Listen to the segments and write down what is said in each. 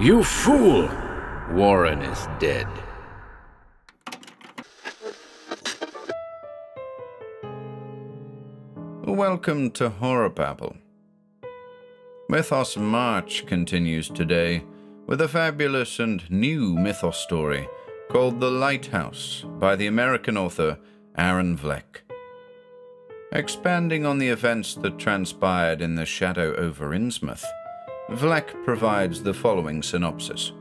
You fool! Warren is dead. Welcome to Horror Babble. Mythos March continues today with a fabulous and new mythos story called The Lighthouse by the American author Aaron Vlek. Expanding on the events that transpired in the shadow over Innsmouth, Vlek provides the following synopsis.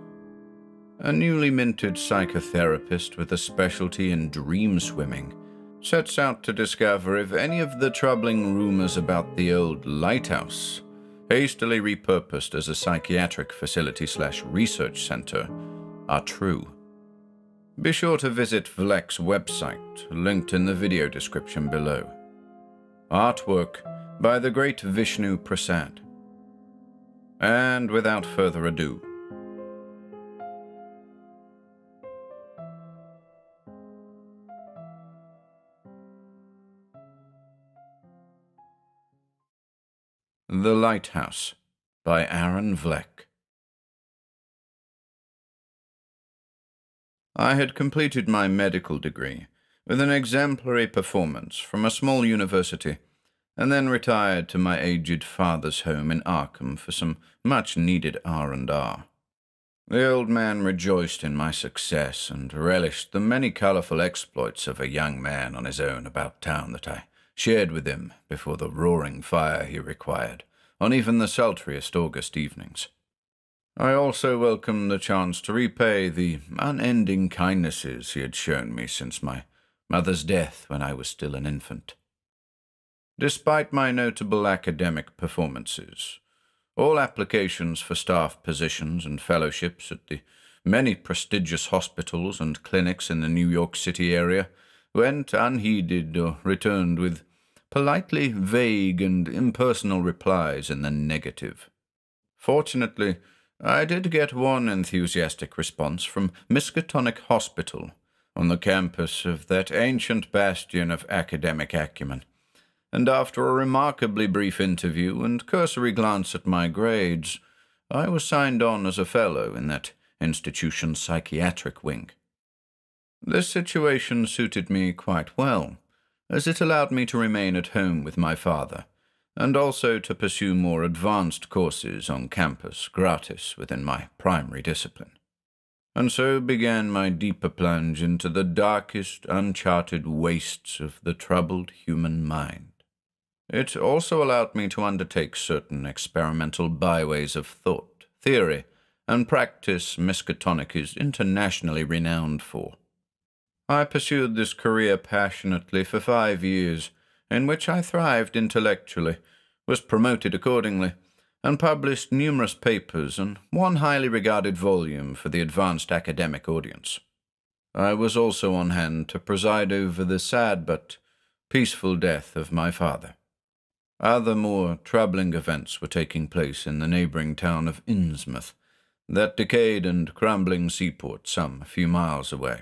A newly minted psychotherapist with a specialty in dream swimming sets out to discover if any of the troubling rumors about the old lighthouse, hastily repurposed as a psychiatric facility slash research center, are true. Be sure to visit Vlek's website, linked in the video description below. Artwork by the great Vishnu Prasad. And without further ado, The Lighthouse by Aaron Vlek. I had completed my medical degree with an exemplary performance from a small university and then retired to my aged father's home in Arkham for some much-needed R&R. The old man rejoiced in my success and relished the many colorful exploits of a young man on his own about town that I shared with him before the roaring fire he required, on even the sultriest August evenings. I also welcomed the chance to repay the unending kindnesses he had shown me since my mother's death when I was still an infant. Despite my notable academic performances, all applications for staff positions and fellowships at the many prestigious hospitals and clinics in the New York City area went unheeded or returned with politely vague and impersonal replies in the negative. Fortunately, I did get one enthusiastic response from Miskatonic Hospital on the campus of that ancient bastion of academic acumen, and after a remarkably brief interview and cursory glance at my grades, I was signed on as a fellow in that institution's psychiatric wing. This situation suited me quite well as it allowed me to remain at home with my father, and also to pursue more advanced courses on campus gratis within my primary discipline. And so began my deeper plunge into the darkest, uncharted wastes of the troubled human mind. It also allowed me to undertake certain experimental byways of thought, theory, and practice Miskatonic is internationally renowned for. I pursued this career passionately for five years, in which I thrived intellectually, was promoted accordingly, and published numerous papers and one highly regarded volume for the advanced academic audience. I was also on hand to preside over the sad but peaceful death of my father. Other more troubling events were taking place in the neighboring town of Innsmouth, that decayed and crumbling seaport some few miles away.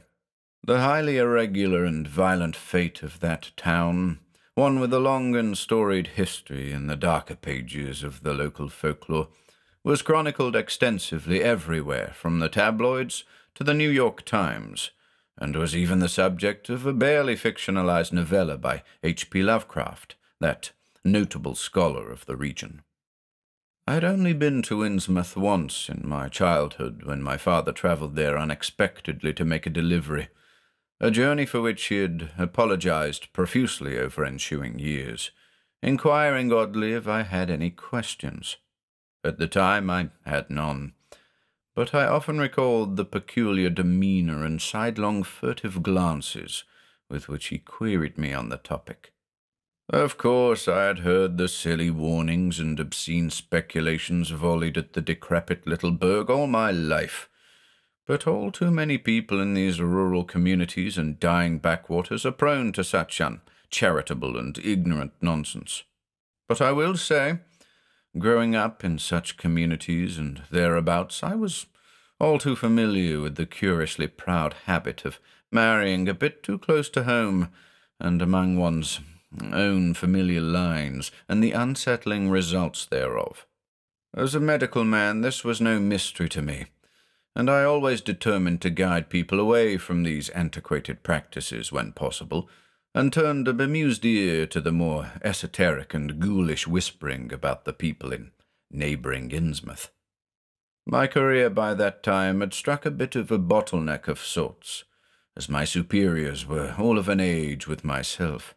The highly irregular and violent fate of that town, one with a long and storied history in the darker pages of the local folklore, was chronicled extensively everywhere, from the tabloids to the New York Times, and was even the subject of a barely fictionalized novella by H.P. Lovecraft, that notable scholar of the region. I had only been to Innsmouth once in my childhood when my father travelled there unexpectedly to make a delivery a journey for which he had apologized profusely over ensuing years, inquiring oddly if I had any questions. At the time I had none, but I often recalled the peculiar demeanor and sidelong furtive glances with which he queried me on the topic. Of course, I had heard the silly warnings and obscene speculations volleyed at the decrepit little burg all my life, but all too many people in these rural communities and dying backwaters are prone to such uncharitable and ignorant nonsense. But I will say, growing up in such communities and thereabouts, I was all too familiar with the curiously proud habit of marrying a bit too close to home and among one's own familiar lines, and the unsettling results thereof. As a medical man, this was no mystery to me, and I always determined to guide people away from these antiquated practices when possible, and turned a bemused ear to the more esoteric and ghoulish whispering about the people in neighbouring Innsmouth. My career by that time had struck a bit of a bottleneck of sorts, as my superiors were all of an age with myself.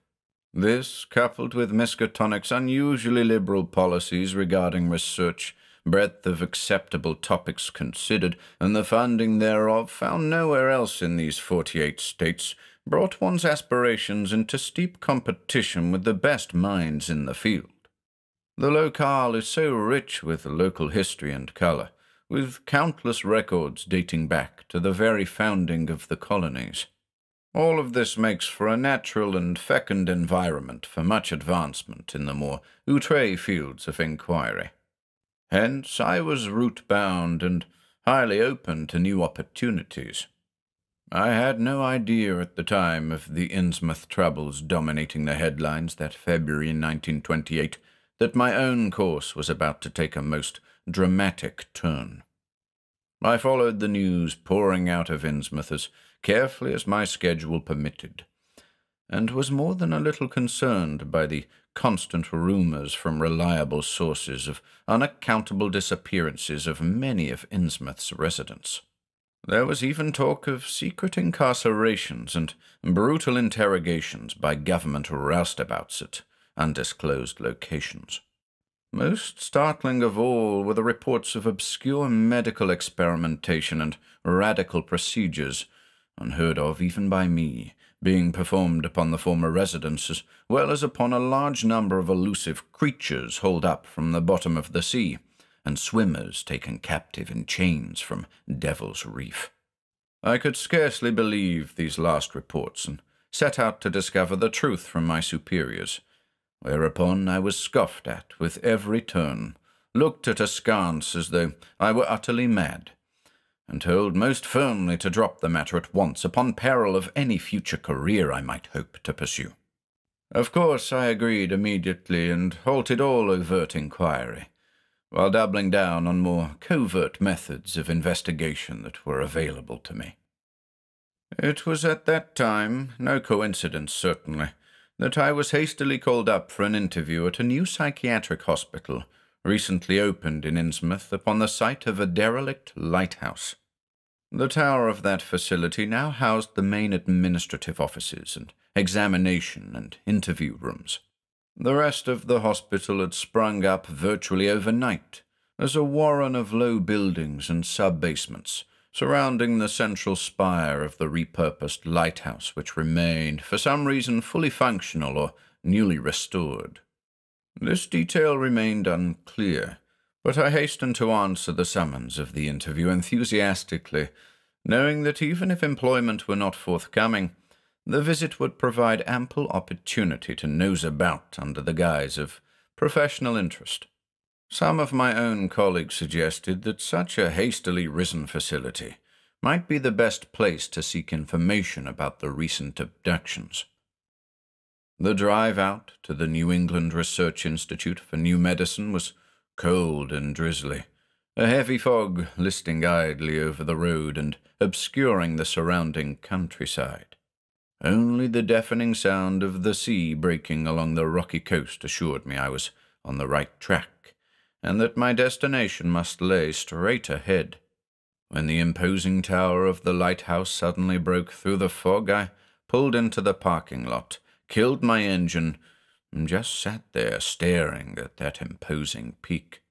This, coupled with Miskatonic's unusually liberal policies regarding research, breadth of acceptable topics considered, and the funding thereof found nowhere else in these forty-eight states, brought one's aspirations into steep competition with the best minds in the field. The locale is so rich with local history and colour, with countless records dating back to the very founding of the colonies. All of this makes for a natural and fecund environment for much advancement in the more outre fields of inquiry. Hence, I was root bound and highly open to new opportunities. I had no idea at the time of the Innsmouth troubles dominating the headlines that February in 1928 that my own course was about to take a most dramatic turn. I followed the news pouring out of Innsmouth as carefully as my schedule permitted, and was more than a little concerned by the constant rumours from reliable sources of unaccountable disappearances of many of Innsmouth's residents. There was even talk of secret incarcerations and brutal interrogations by government roustabouts at undisclosed locations. Most startling of all were the reports of obscure medical experimentation and radical procedures unheard of even by me, being performed upon the former residents as well as upon a large number of elusive creatures hauled up from the bottom of the sea, and swimmers taken captive in chains from Devil's Reef. I could scarcely believe these last reports, and set out to discover the truth from my superiors, whereupon I was scoffed at with every turn, looked at askance as though I were utterly mad, and told most firmly to drop the matter at once upon peril of any future career I might hope to pursue. Of course, I agreed immediately and halted all overt inquiry, while doubling down on more covert methods of investigation that were available to me. It was at that time, no coincidence certainly, that I was hastily called up for an interview at a new psychiatric hospital recently opened in Innsmouth upon the site of a derelict lighthouse. The tower of that facility now housed the main administrative offices and examination and interview rooms. The rest of the hospital had sprung up virtually overnight as a warren of low buildings and sub-basements surrounding the central spire of the repurposed lighthouse which remained, for some reason, fully functional or newly restored. This detail remained unclear, but I hastened to answer the summons of the interview enthusiastically, knowing that even if employment were not forthcoming, the visit would provide ample opportunity to nose about under the guise of professional interest. Some of my own colleagues suggested that such a hastily risen facility might be the best place to seek information about the recent abductions. The drive out to the New England Research Institute for New Medicine was cold and drizzly, a heavy fog listing idly over the road and obscuring the surrounding countryside. Only the deafening sound of the sea breaking along the rocky coast assured me I was on the right track, and that my destination must lay straight ahead. When the imposing tower of the lighthouse suddenly broke through the fog, I pulled into the parking lot killed my engine, and just sat there staring at that imposing peak.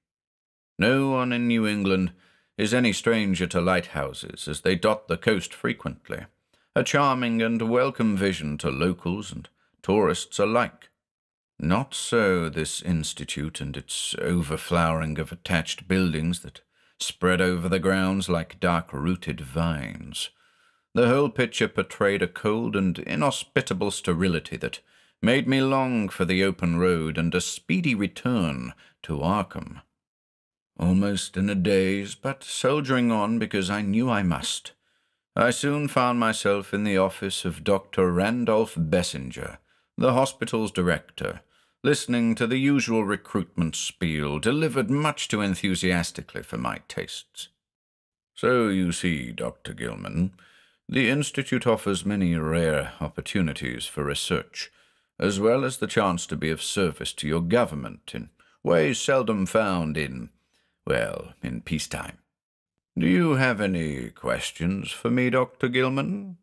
No one in New England is any stranger to lighthouses, as they dot the coast frequently, a charming and welcome vision to locals and tourists alike. Not so this institute and its overflowering of attached buildings that spread over the grounds like dark-rooted vines. The whole picture portrayed a cold and inhospitable sterility that made me long for the open road and a speedy return to Arkham. Almost in a daze, but soldiering on because I knew I must, I soon found myself in the office of Dr. Randolph Bessinger, the hospital's director, listening to the usual recruitment spiel delivered much too enthusiastically for my tastes. So you see, Dr. Gilman, the Institute offers many rare opportunities for research, as well as the chance to be of service to your government in ways seldom found in, well, in peacetime. Do you have any questions for me, Dr. Gilman?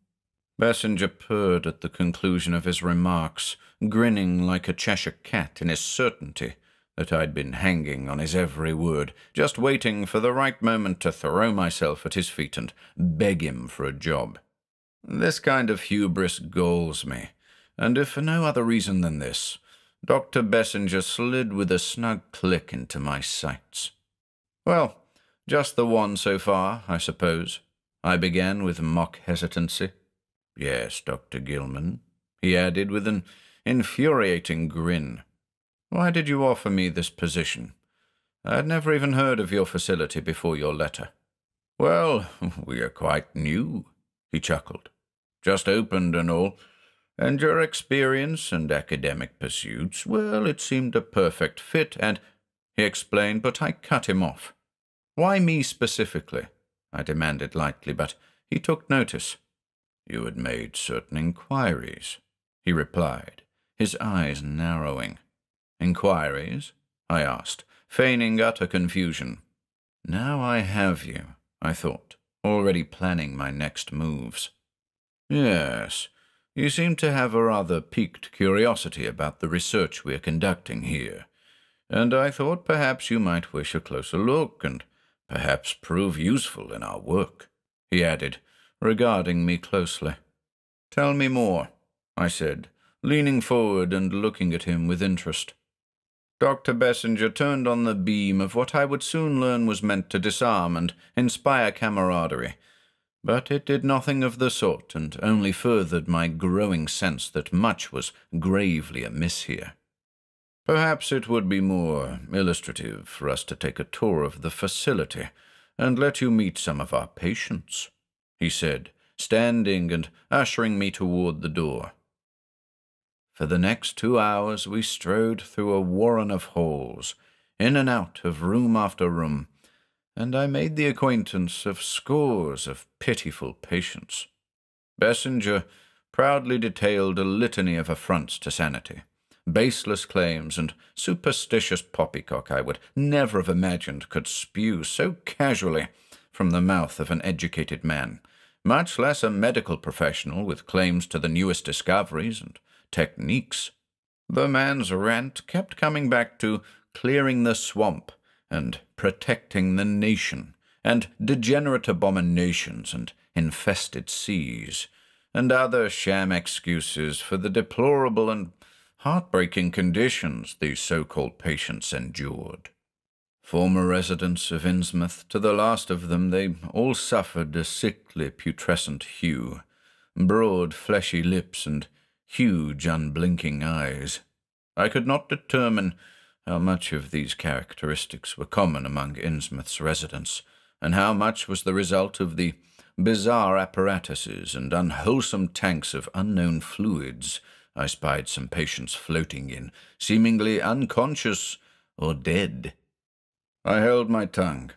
Bessinger purred at the conclusion of his remarks, grinning like a Cheshire cat in his certainty that I'd been hanging on his every word, just waiting for the right moment to throw myself at his feet and beg him for a job. This kind of hubris galls me, and if for no other reason than this, Dr. Bessinger slid with a snug click into my sights. Well, just the one so far, I suppose, I began with mock hesitancy. Yes, Dr. Gilman, he added with an infuriating grin. Why did you offer me this position? I had never even heard of your facility before your letter. Well, we are quite new, he chuckled. Just opened and all. And your experience and academic pursuits, well, it seemed a perfect fit, and he explained, but I cut him off. Why me specifically? I demanded lightly, but he took notice. You had made certain inquiries, he replied, his eyes narrowing. Inquiries? I asked, feigning utter confusion. Now I have you, I thought, already planning my next moves. Yes, you seem to have a rather piqued curiosity about the research we are conducting here, and I thought perhaps you might wish a closer look and perhaps prove useful in our work, he added, regarding me closely. Tell me more, I said, leaning forward and looking at him with interest. Dr. Bessinger turned on the beam of what I would soon learn was meant to disarm and inspire camaraderie, but it did nothing of the sort and only furthered my growing sense that much was gravely amiss here. Perhaps it would be more illustrative for us to take a tour of the facility and let you meet some of our patients he said, standing and ushering me toward the door. For the next two hours we strode through a warren of halls, in and out of room after room, and I made the acquaintance of scores of pitiful patients. Bessinger proudly detailed a litany of affronts to sanity, baseless claims, and superstitious poppycock I would never have imagined could spew so casually from the mouth of an educated man, much less a medical professional with claims to the newest discoveries and techniques. The man's rant kept coming back to clearing the swamp and protecting the nation, and degenerate abominations and infested seas, and other sham excuses for the deplorable and heartbreaking conditions these so called patients endured. Former residents of Innsmouth, to the last of them, they all suffered a sickly, putrescent hue, broad, fleshy lips, and huge, unblinking eyes. I could not determine how much of these characteristics were common among Innsmouth's residents, and how much was the result of the bizarre apparatuses and unwholesome tanks of unknown fluids I spied some patients floating in, seemingly unconscious or dead. I held my tongue,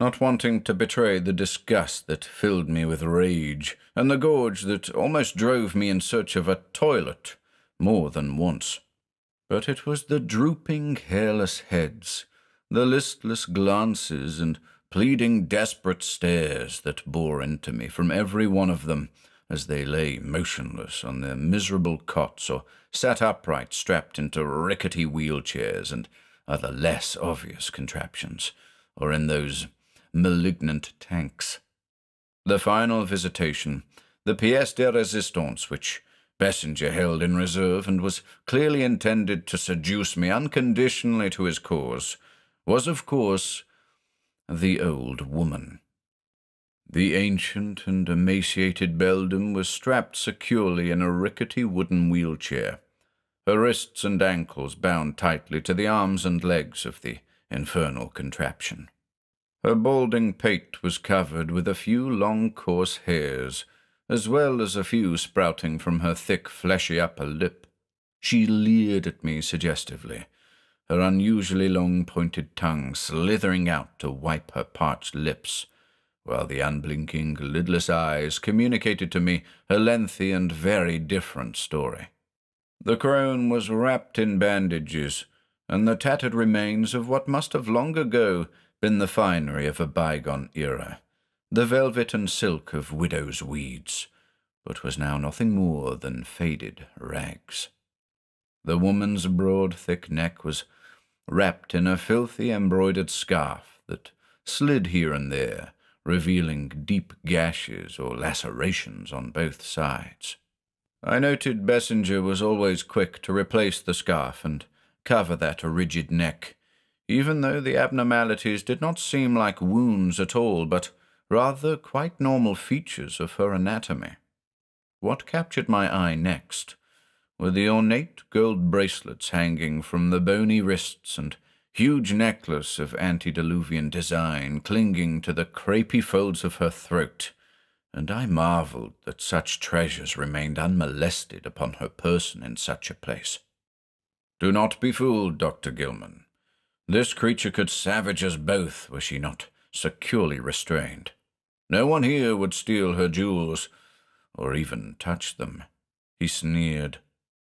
not wanting to betray the disgust that filled me with rage, and the gorge that almost drove me in search of a toilet more than once. But it was the drooping, hairless heads, the listless glances, and pleading, desperate stares that bore into me from every one of them as they lay motionless on their miserable cots or sat upright strapped into rickety wheelchairs and other less obvious contraptions, or in those malignant tanks. The final visitation, the pièce de résistance, which Bessinger held in reserve and was clearly intended to seduce me unconditionally to his cause, was, of course, the old woman. The ancient and emaciated beldam was strapped securely in a rickety wooden wheelchair, her wrists and ankles bound tightly to the arms and legs of the infernal contraption. Her balding pate was covered with a few long coarse hairs, as well as a few sprouting from her thick fleshy upper lip. She leered at me suggestively, her unusually long pointed tongue slithering out to wipe her parched lips, while the unblinking, lidless eyes communicated to me a lengthy and very different story. The crone was wrapped in bandages, and the tattered remains of what must have long ago been the finery of a bygone era, the velvet and silk of widow's weeds, but was now nothing more than faded rags. The woman's broad, thick neck was wrapped in a filthy embroidered scarf that slid here and there, revealing deep gashes or lacerations on both sides. I noted Bessinger was always quick to replace the scarf and cover that rigid neck, even though the abnormalities did not seem like wounds at all, but rather quite normal features of her anatomy. What captured my eye next were the ornate gold bracelets hanging from the bony wrists and huge necklace of antediluvian design clinging to the crepey folds of her throat and I marveled that such treasures remained unmolested upon her person in such a place. Do not be fooled, Dr. Gilman. This creature could savage us both were she not securely restrained. No one here would steal her jewels, or even touch them. He sneered.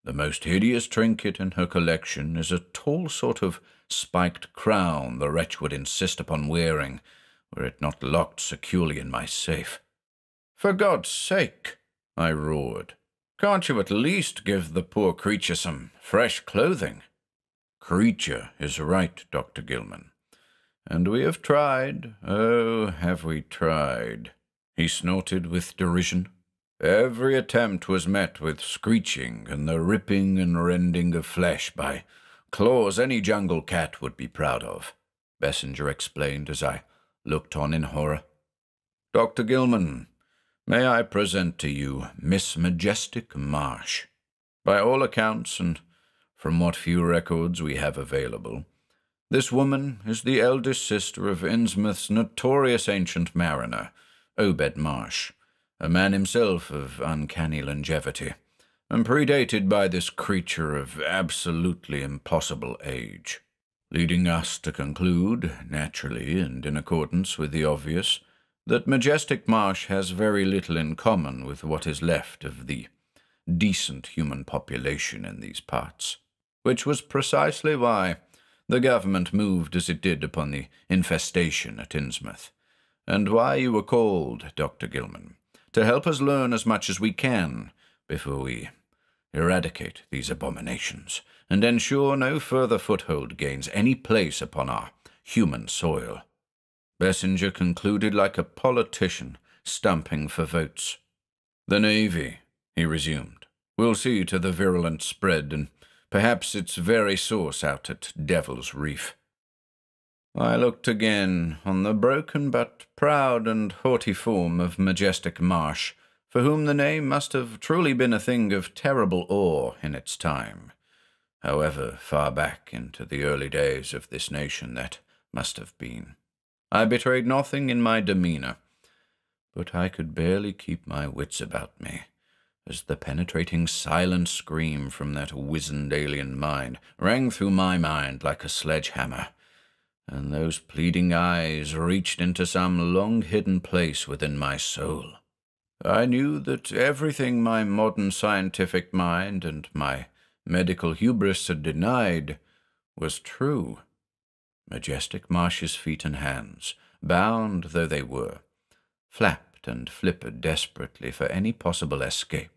The most hideous trinket in her collection is a tall sort of spiked crown the wretch would insist upon wearing, were it not locked securely in my safe. For God's sake, I roared, can't you at least give the poor creature some fresh clothing? Creature is right, Dr. Gilman. And we have tried, oh, have we tried? He snorted with derision. Every attempt was met with screeching and the ripping and rending of flesh by claws any jungle cat would be proud of, Bessinger explained as I looked on in horror. Dr. Gilman, May I present to you Miss Majestic Marsh? By all accounts, and from what few records we have available, this woman is the eldest sister of Innsmouth's notorious ancient mariner, Obed Marsh, a man himself of uncanny longevity, and predated by this creature of absolutely impossible age, leading us to conclude, naturally and in accordance with the obvious, that Majestic Marsh has very little in common with what is left of the decent human population in these parts, which was precisely why the government moved as it did upon the infestation at Innsmouth, and why you were called, Dr. Gilman, to help us learn as much as we can before we eradicate these abominations and ensure no further foothold gains any place upon our human soil. Bessinger concluded like a politician, stamping for votes. The Navy, he resumed, will see to the virulent spread and perhaps its very source out at Devil's Reef. I looked again on the broken but proud and haughty form of majestic Marsh, for whom the name must have truly been a thing of terrible awe in its time, however far back into the early days of this nation that must have been. I betrayed nothing in my demeanour, but I could barely keep my wits about me as the penetrating silent scream from that wizened alien mind rang through my mind like a sledgehammer, and those pleading eyes reached into some long hidden place within my soul. I knew that everything my modern scientific mind and my medical hubris had denied was true. Majestic Marsh's feet and hands, bound though they were, flapped and flippered desperately for any possible escape,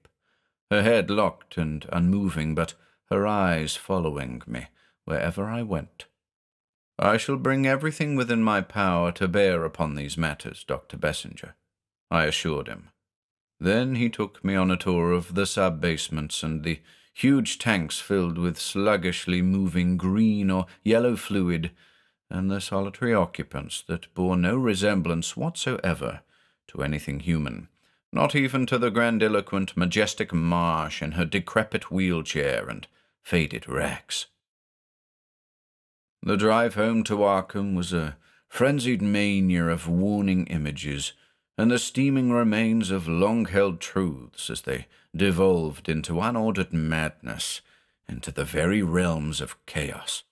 her head locked and unmoving, but her eyes following me wherever I went. I shall bring everything within my power to bear upon these matters, Dr. Bessinger, I assured him. Then he took me on a tour of the sub-basements and the huge tanks filled with sluggishly moving green or yellow fluid and the solitary occupants that bore no resemblance whatsoever to anything human, not even to the grandiloquent, majestic Marsh in her decrepit wheelchair and faded rags. The drive home to Arkham was a frenzied mania of warning images and the steaming remains of long held truths as they devolved into unordered madness into the very realms of chaos.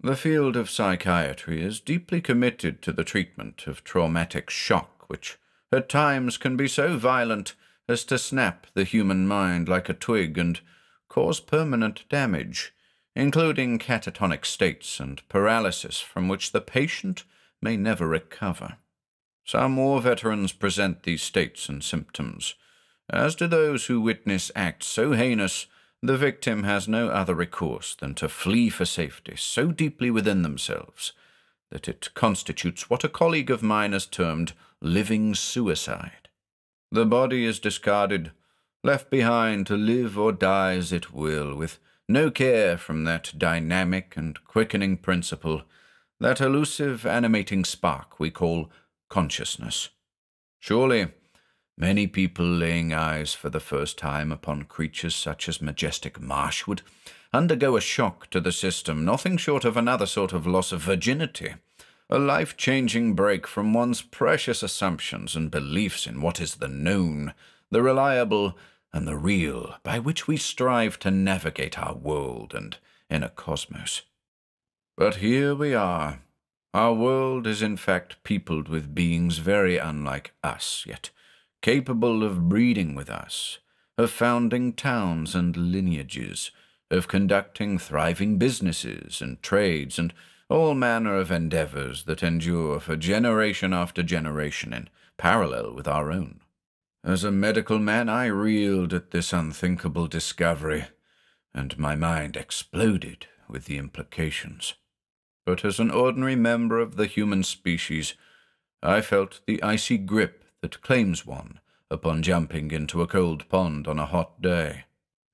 The field of psychiatry is deeply committed to the treatment of traumatic shock, which at times can be so violent as to snap the human mind like a twig and cause permanent damage, including catatonic states and paralysis from which the patient may never recover. Some war veterans present these states and symptoms, as do those who witness acts so heinous the victim has no other recourse than to flee for safety so deeply within themselves that it constitutes what a colleague of mine has termed living suicide. The body is discarded, left behind to live or die as it will, with no care from that dynamic and quickening principle, that elusive animating spark we call consciousness. Surely, many people laying eyes for the first time upon creatures such as majestic marsh would undergo a shock to the system, nothing short of another sort of loss of virginity, a life changing break from one's precious assumptions and beliefs in what is the known, the reliable, and the real by which we strive to navigate our world and inner cosmos. But here we are. Our world is in fact peopled with beings very unlike us, yet capable of breeding with us, of founding towns and lineages, of conducting thriving businesses and trades and all manner of endeavors that endure for generation after generation in parallel with our own. As a medical man, I reeled at this unthinkable discovery, and my mind exploded with the implications. But as an ordinary member of the human species, I felt the icy grip that claims one upon jumping into a cold pond on a hot day.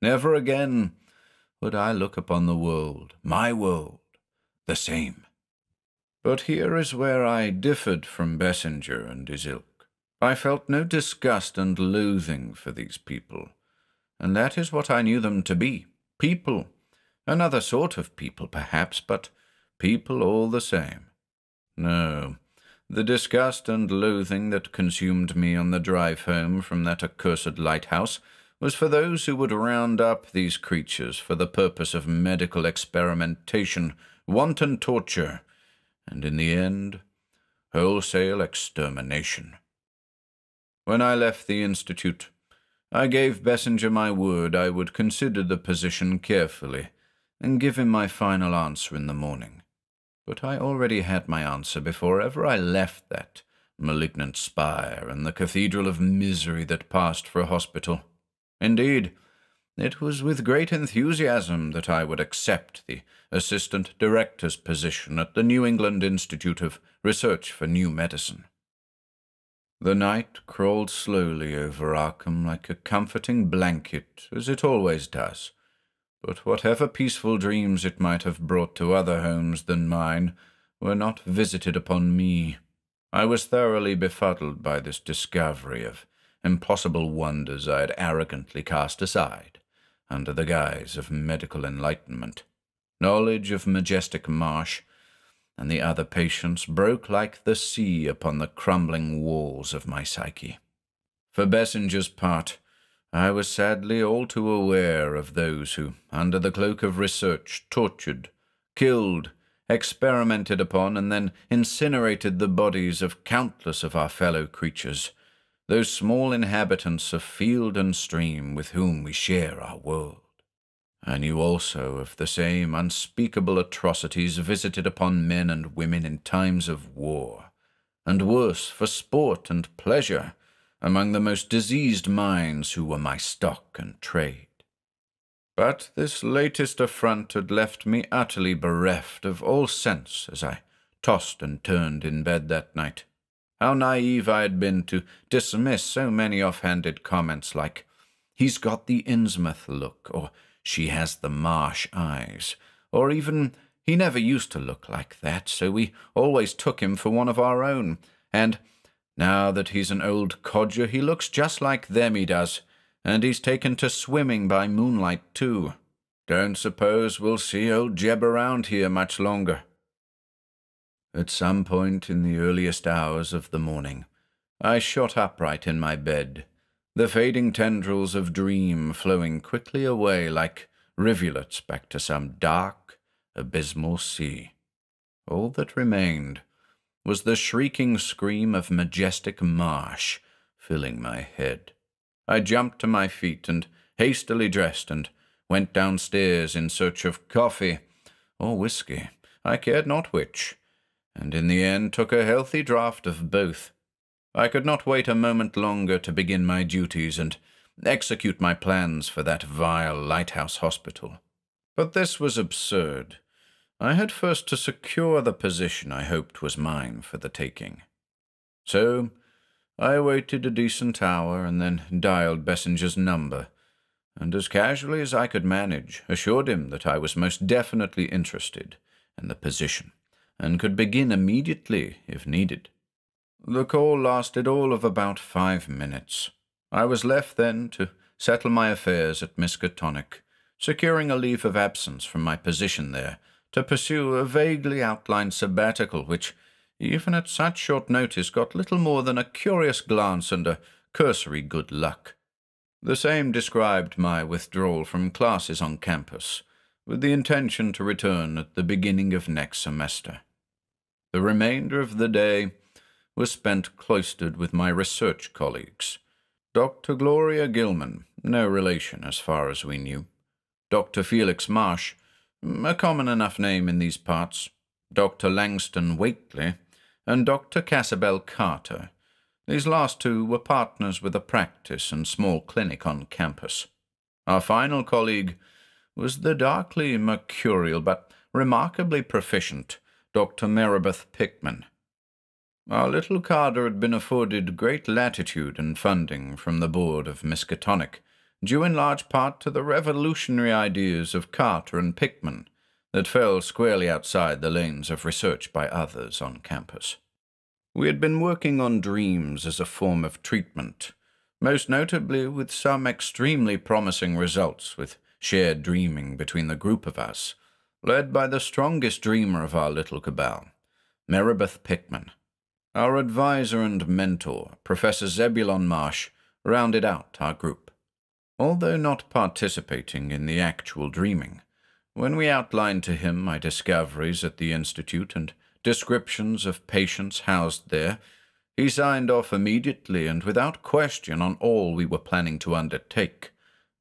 Never again would I look upon the world, my world, the same. But here is where I differed from Bessinger and his ilk. I felt no disgust and loathing for these people, and that is what I knew them to be people. Another sort of people, perhaps, but people all the same. No, the disgust and loathing that consumed me on the drive home from that accursed lighthouse was for those who would round up these creatures for the purpose of medical experimentation wanton torture, and in the end, wholesale extermination. When I left the Institute, I gave Bessinger my word I would consider the position carefully and give him my final answer in the morning. But I already had my answer before ever I left that malignant spire and the cathedral of misery that passed for a hospital. Indeed, it was with great enthusiasm that I would accept the assistant director's position at the New England Institute of Research for New Medicine. The night crawled slowly over Arkham like a comforting blanket, as it always does, but whatever peaceful dreams it might have brought to other homes than mine were not visited upon me. I was thoroughly befuddled by this discovery of impossible wonders I had arrogantly cast aside under the guise of medical enlightenment. Knowledge of majestic marsh and the other patients broke like the sea upon the crumbling walls of my psyche. For Bessinger's part, I was sadly all too aware of those who, under the cloak of research, tortured, killed, experimented upon, and then incinerated the bodies of countless of our fellow creatures those small inhabitants of field and stream with whom we share our world. I knew also of the same unspeakable atrocities visited upon men and women in times of war, and worse for sport and pleasure among the most diseased minds who were my stock and trade. But this latest affront had left me utterly bereft of all sense as I tossed and turned in bed that night. How naive I had been to dismiss so many off-handed comments like, he's got the Innsmouth look, or she has the marsh eyes, or even, he never used to look like that, so we always took him for one of our own, and now that he's an old codger, he looks just like them, he does, and he's taken to swimming by moonlight, too. Don't suppose we'll see old Jeb around here much longer. At some point in the earliest hours of the morning, I shot upright in my bed, the fading tendrils of dream flowing quickly away like rivulets back to some dark, abysmal sea. All that remained was the shrieking scream of majestic marsh filling my head. I jumped to my feet and hastily dressed and went downstairs in search of coffee or whisky, I cared not which, and in the end took a healthy draught of both. I could not wait a moment longer to begin my duties and execute my plans for that vile lighthouse hospital. But this was absurd. I had first to secure the position I hoped was mine for the taking. So I waited a decent hour and then dialed Bessinger's number, and as casually as I could manage, assured him that I was most definitely interested in the position and could begin immediately if needed. The call lasted all of about five minutes. I was left then to settle my affairs at Miskatonic, securing a leave of absence from my position there to pursue a vaguely outlined sabbatical which, even at such short notice, got little more than a curious glance and a cursory good luck. The same described my withdrawal from classes on campus, with the intention to return at the beginning of next semester. The remainder of the day was spent cloistered with my research colleagues. Dr. Gloria Gilman, no relation as far as we knew. Dr. Felix Marsh, a common enough name in these parts, Dr. Langston Whately, and Dr. Cassabel Carter. These last two were partners with a practice and small clinic on campus. Our final colleague was the darkly mercurial but remarkably proficient Dr. Meribeth Pickman. Our little cadre had been afforded great latitude and funding from the board of Miskatonic, due in large part to the revolutionary ideas of Carter and Pickman that fell squarely outside the lanes of research by others on campus. We had been working on dreams as a form of treatment, most notably with some extremely promising results with shared dreaming between the group of us, led by the strongest dreamer of our little cabal, Meribeth Pickman. Our adviser and mentor, Professor Zebulon Marsh, rounded out our group. Although not participating in the actual dreaming, when we outlined to him my discoveries at the Institute and descriptions of patients housed there, he signed off immediately and without question on all we were planning to undertake,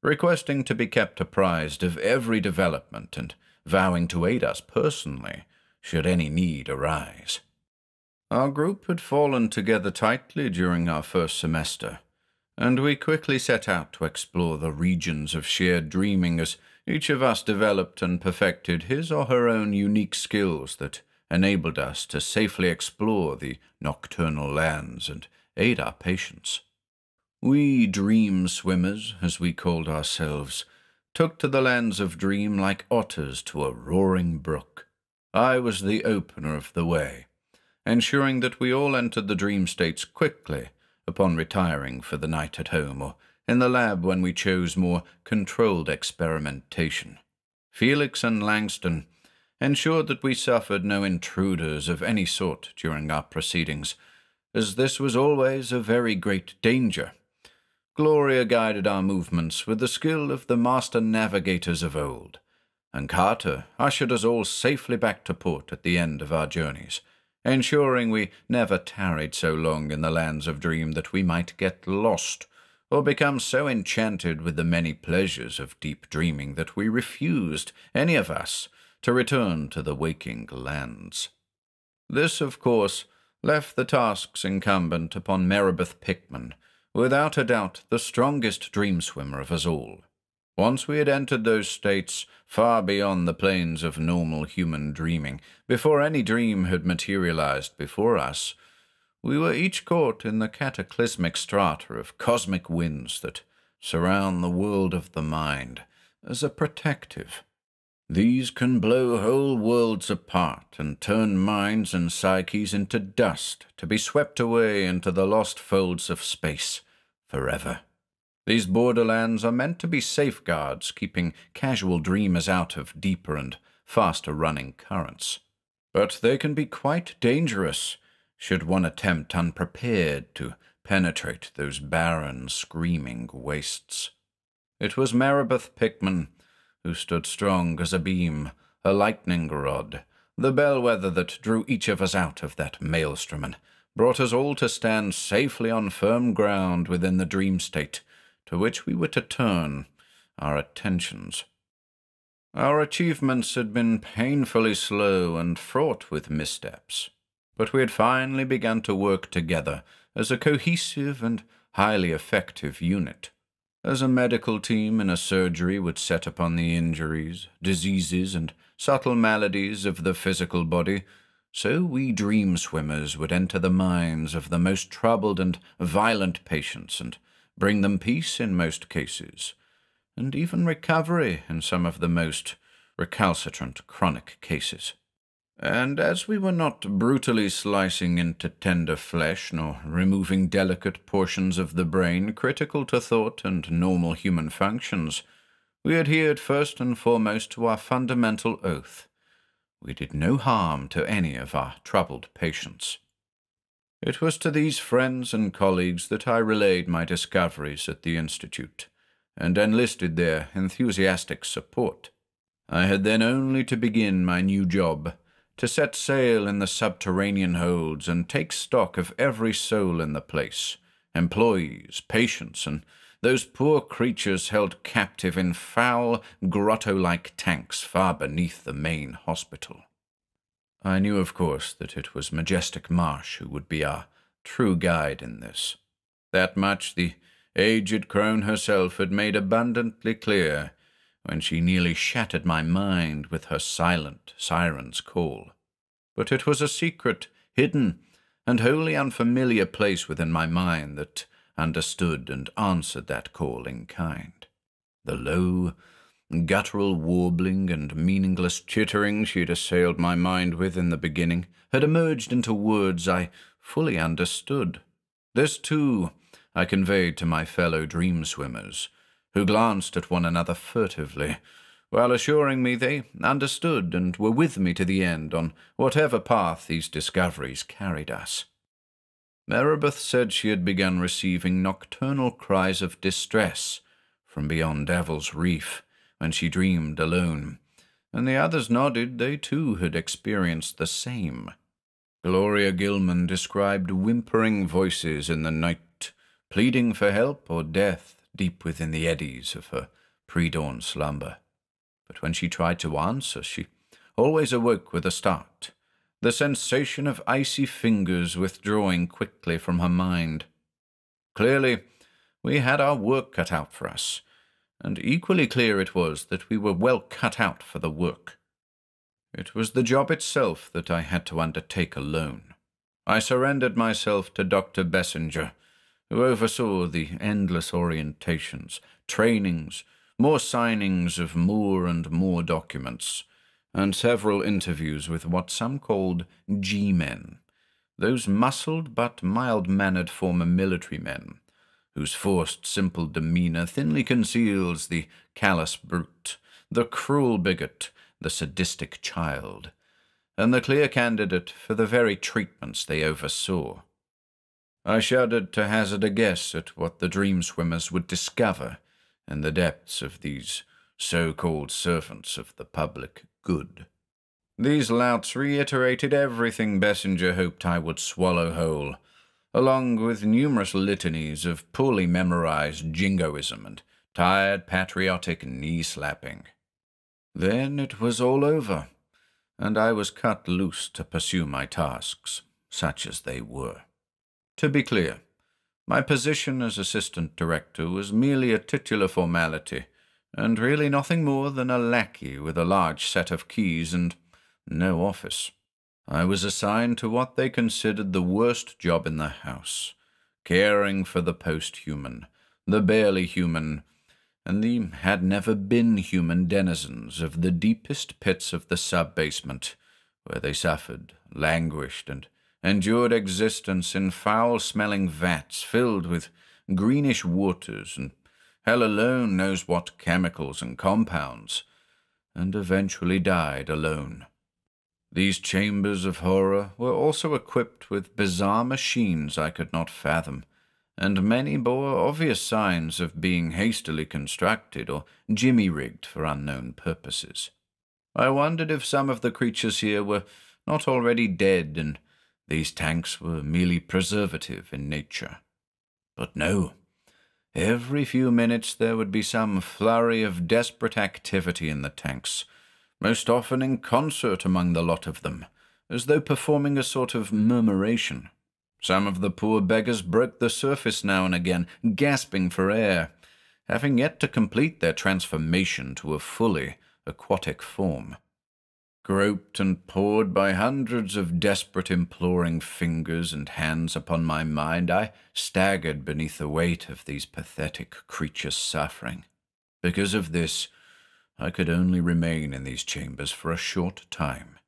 requesting to be kept apprised of every development and vowing to aid us personally should any need arise. Our group had fallen together tightly during our first semester, and we quickly set out to explore the regions of shared dreaming as each of us developed and perfected his or her own unique skills that enabled us to safely explore the nocturnal lands and aid our patients. We dream swimmers, as we called ourselves, took to the lands of dream like otters to a roaring brook. I was the opener of the way, ensuring that we all entered the dream states quickly upon retiring for the night at home or in the lab when we chose more controlled experimentation. Felix and Langston ensured that we suffered no intruders of any sort during our proceedings, as this was always a very great danger. Gloria guided our movements with the skill of the master navigators of old, and Carter ushered us all safely back to port at the end of our journeys ensuring we never tarried so long in the lands of dream that we might get lost, or become so enchanted with the many pleasures of deep dreaming that we refused, any of us, to return to the waking lands. This, of course, left the tasks incumbent upon Meribeth Pickman, without a doubt the strongest dream swimmer of us all. Once we had entered those states far beyond the planes of normal human dreaming, before any dream had materialized before us, we were each caught in the cataclysmic strata of cosmic winds that surround the world of the mind as a protective. These can blow whole worlds apart and turn minds and psyches into dust to be swept away into the lost folds of space forever. These borderlands are meant to be safeguards, keeping casual dreamers out of deeper and faster running currents. But they can be quite dangerous should one attempt unprepared to penetrate those barren, screaming wastes. It was Meribeth Pickman who stood strong as a beam, a lightning rod, the bellwether that drew each of us out of that maelstrom and brought us all to stand safely on firm ground within the dream state to which we were to turn our attentions. Our achievements had been painfully slow and fraught with missteps, but we had finally begun to work together as a cohesive and highly effective unit. As a medical team in a surgery would set upon the injuries, diseases, and subtle maladies of the physical body, so we dream swimmers would enter the minds of the most troubled and violent patients and bring them peace in most cases, and even recovery in some of the most recalcitrant chronic cases. And as we were not brutally slicing into tender flesh nor removing delicate portions of the brain critical to thought and normal human functions, we adhered first and foremost to our fundamental oath. We did no harm to any of our troubled patients. It was to these friends and colleagues that I relayed my discoveries at the Institute, and enlisted their enthusiastic support. I had then only to begin my new job, to set sail in the subterranean holds and take stock of every soul in the place, employees, patients, and those poor creatures held captive in foul, grotto-like tanks far beneath the main hospital. I knew, of course, that it was Majestic Marsh who would be our true guide in this. That much the aged crone herself had made abundantly clear when she nearly shattered my mind with her silent siren's call. But it was a secret, hidden, and wholly unfamiliar place within my mind that understood and answered that call in kind. The low, guttural warbling and meaningless chittering she had assailed my mind with in the beginning had emerged into words I fully understood. This, too, I conveyed to my fellow dream swimmers, who glanced at one another furtively, while assuring me they understood and were with me to the end on whatever path these discoveries carried us. Maribeth said she had begun receiving nocturnal cries of distress from beyond Devil's Reef when she dreamed alone, and the others nodded they too had experienced the same. Gloria Gilman described whimpering voices in the night, pleading for help or death deep within the eddies of her pre-dawn slumber. But when she tried to answer, she always awoke with a start, the sensation of icy fingers withdrawing quickly from her mind. Clearly, we had our work cut out for us, and equally clear it was that we were well cut out for the work. It was the job itself that I had to undertake alone. I surrendered myself to Dr. Bessinger, who oversaw the endless orientations, trainings, more signings of more and more documents, and several interviews with what some called G-men, those muscled but mild-mannered former military men, whose forced simple demeanour thinly conceals the callous brute, the cruel bigot, the sadistic child, and the clear candidate for the very treatments they oversaw. I shuddered to hazard a guess at what the dream swimmers would discover in the depths of these so-called servants of the public good. These louts reiterated everything Bessinger hoped I would swallow whole, along with numerous litanies of poorly memorized jingoism and tired patriotic knee-slapping. Then it was all over, and I was cut loose to pursue my tasks, such as they were. To be clear, my position as assistant director was merely a titular formality, and really nothing more than a lackey with a large set of keys and no office. I was assigned to what they considered the worst job in the house, caring for the post-human, the barely human, and the had never been human denizens of the deepest pits of the sub-basement, where they suffered, languished, and endured existence in foul-smelling vats filled with greenish waters and hell alone knows what chemicals and compounds, and eventually died alone. These chambers of horror were also equipped with bizarre machines I could not fathom, and many bore obvious signs of being hastily constructed or jimmy rigged for unknown purposes. I wondered if some of the creatures here were not already dead and these tanks were merely preservative in nature. But no. Every few minutes there would be some flurry of desperate activity in the tanks, most often in concert among the lot of them, as though performing a sort of murmuration. Some of the poor beggars broke the surface now and again, gasping for air, having yet to complete their transformation to a fully aquatic form. Groped and pored by hundreds of desperate imploring fingers and hands upon my mind, I staggered beneath the weight of these pathetic creatures' suffering. Because of this, I could only remain in these chambers for a short time,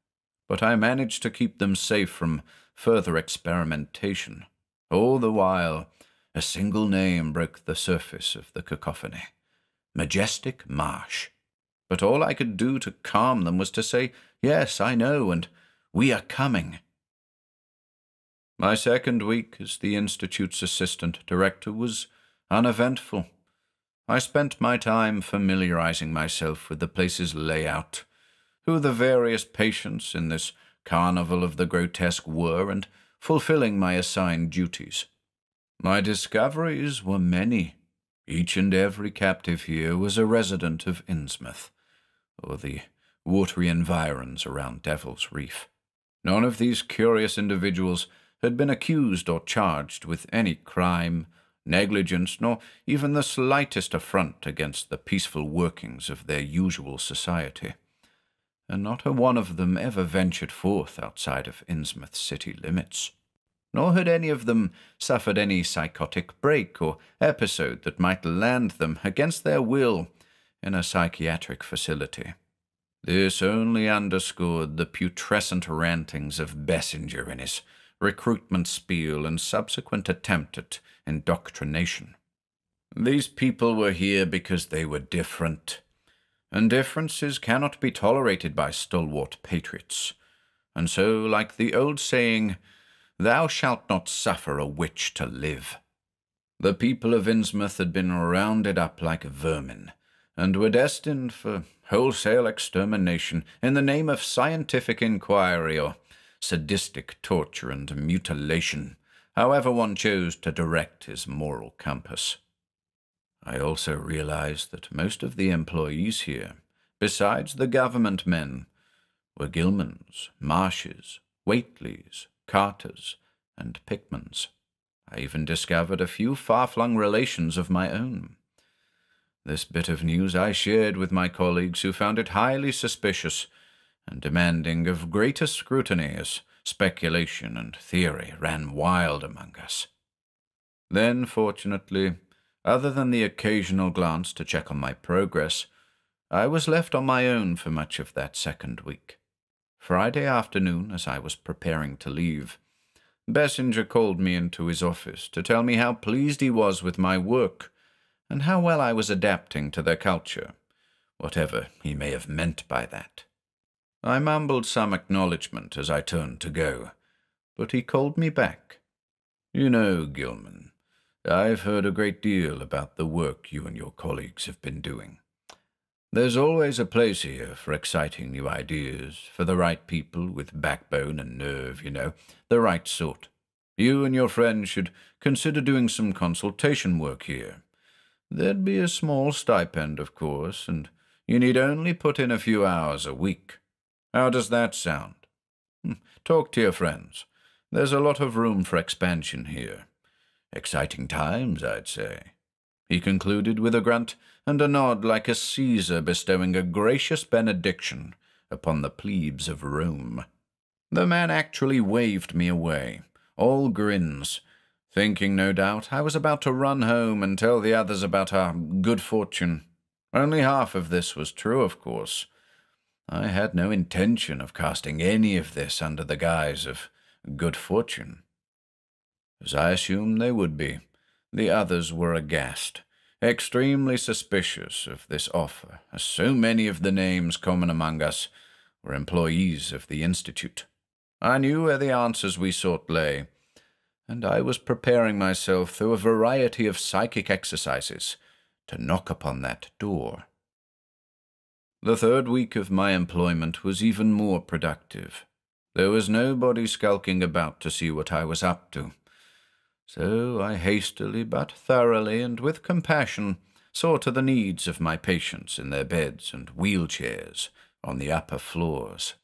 but I managed to keep them safe from further experimentation. All the while, a single name broke the surface of the cacophony Majestic Marsh but all I could do to calm them was to say, Yes, I know, and we are coming. My second week as the Institute's assistant director was uneventful. I spent my time familiarizing myself with the place's layout, who the various patients in this carnival of the grotesque were, and fulfilling my assigned duties. My discoveries were many. Each and every captive here was a resident of Innsmouth or the watery environs around Devil's Reef. None of these curious individuals had been accused or charged with any crime, negligence, nor even the slightest affront against the peaceful workings of their usual society. And not a one of them ever ventured forth outside of Innsmouth city limits. Nor had any of them suffered any psychotic break or episode that might land them against their will in a psychiatric facility. This only underscored the putrescent rantings of Bessinger in his recruitment spiel and subsequent attempt at indoctrination. These people were here because they were different, and differences cannot be tolerated by stalwart patriots. And so, like the old saying, Thou shalt not suffer a witch to live. The people of Innsmouth had been rounded up like vermin, and were destined for wholesale extermination in the name of scientific inquiry or sadistic torture and mutilation, however one chose to direct his moral compass. I also realized that most of the employees here, besides the government men, were Gilmans, Marshes, Whateleys, Carters, and Pickmans. I even discovered a few far-flung relations of my own. This bit of news I shared with my colleagues, who found it highly suspicious and demanding of greater scrutiny as speculation and theory ran wild among us. Then, fortunately, other than the occasional glance to check on my progress, I was left on my own for much of that second week. Friday afternoon, as I was preparing to leave, Bessinger called me into his office to tell me how pleased he was with my work and how well I was adapting to their culture, whatever he may have meant by that. I mumbled some acknowledgment as I turned to go, but he called me back. You know, Gilman, I've heard a great deal about the work you and your colleagues have been doing. There's always a place here for exciting new ideas, for the right people with backbone and nerve, you know, the right sort. You and your friends should consider doing some consultation work here. There'd be a small stipend, of course, and you need only put in a few hours a week. How does that sound? Hmm, talk to your friends. There's a lot of room for expansion here. Exciting times, I'd say. He concluded with a grunt and a nod like a Caesar bestowing a gracious benediction upon the plebes of Rome. The man actually waved me away, all grins, thinking, no doubt, I was about to run home and tell the others about our good fortune. Only half of this was true, of course. I had no intention of casting any of this under the guise of good fortune. As I assumed they would be, the others were aghast, extremely suspicious of this offer, as so many of the names common among us were employees of the Institute. I knew where the answers we sought lay, and I was preparing myself through a variety of psychic exercises to knock upon that door. The third week of my employment was even more productive. There was nobody skulking about to see what I was up to. So I hastily but thoroughly and with compassion saw to the needs of my patients in their beds and wheelchairs on the upper floors.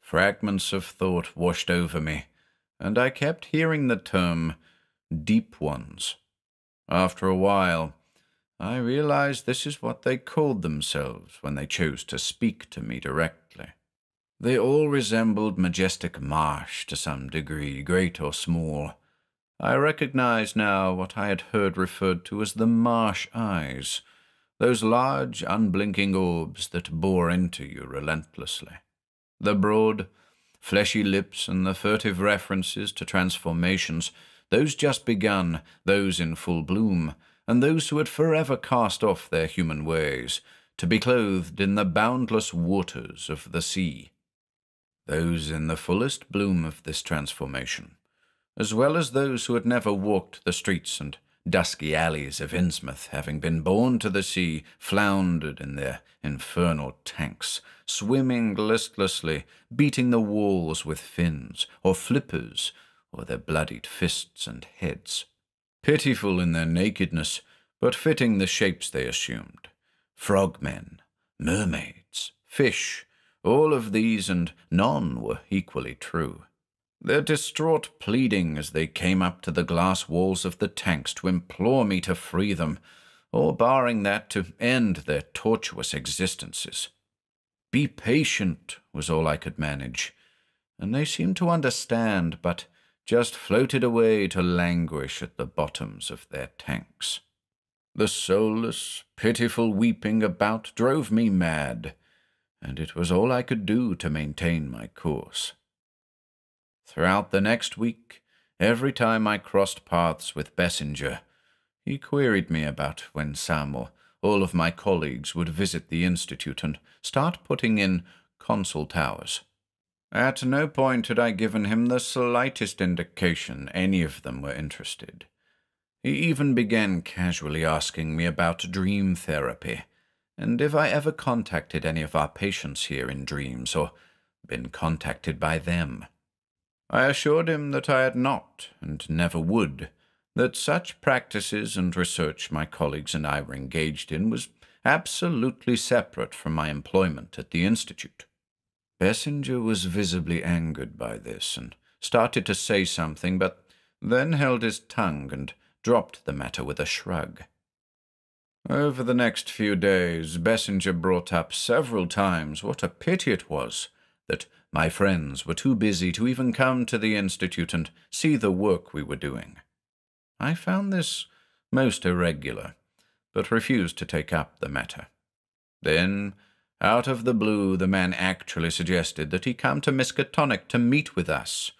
Fragments of thought washed over me, and I kept hearing the term deep ones. After a while, I realized this is what they called themselves when they chose to speak to me directly. They all resembled majestic marsh to some degree, great or small. I recognized now what I had heard referred to as the marsh eyes, those large, unblinking orbs that bore into you relentlessly. The broad, fleshy lips and the furtive references to transformations, those just begun, those in full bloom, and those who had forever cast off their human ways, to be clothed in the boundless waters of the sea. Those in the fullest bloom of this transformation, as well as those who had never walked the streets and dusky alleys of Innsmouth, having been born to the sea, floundered in their infernal tanks, swimming listlessly, beating the walls with fins, or flippers, or their bloodied fists and heads pitiful in their nakedness, but fitting the shapes they assumed. Frogmen, mermaids, fish, all of these and none were equally true. Their distraught pleading as they came up to the glass walls of the tanks to implore me to free them, or barring that to end their tortuous existences. Be patient was all I could manage, and they seemed to understand, but just floated away to languish at the bottoms of their tanks. The soulless, pitiful weeping about drove me mad, and it was all I could do to maintain my course. Throughout the next week, every time I crossed paths with Bessinger, he queried me about when Sam or all of my colleagues would visit the Institute and start putting in consult towers. At no point had I given him the slightest indication any of them were interested. He even began casually asking me about dream therapy, and if I ever contacted any of our patients here in dreams, or been contacted by them. I assured him that I had not, and never would, that such practices and research my colleagues and I were engaged in was absolutely separate from my employment at the Institute. Bessinger was visibly angered by this and started to say something, but then held his tongue and dropped the matter with a shrug. Over the next few days, Bessinger brought up several times what a pity it was that my friends were too busy to even come to the Institute and see the work we were doing. I found this most irregular, but refused to take up the matter. Then out of the blue, the man actually suggested that he come to Miskatonic to meet with us.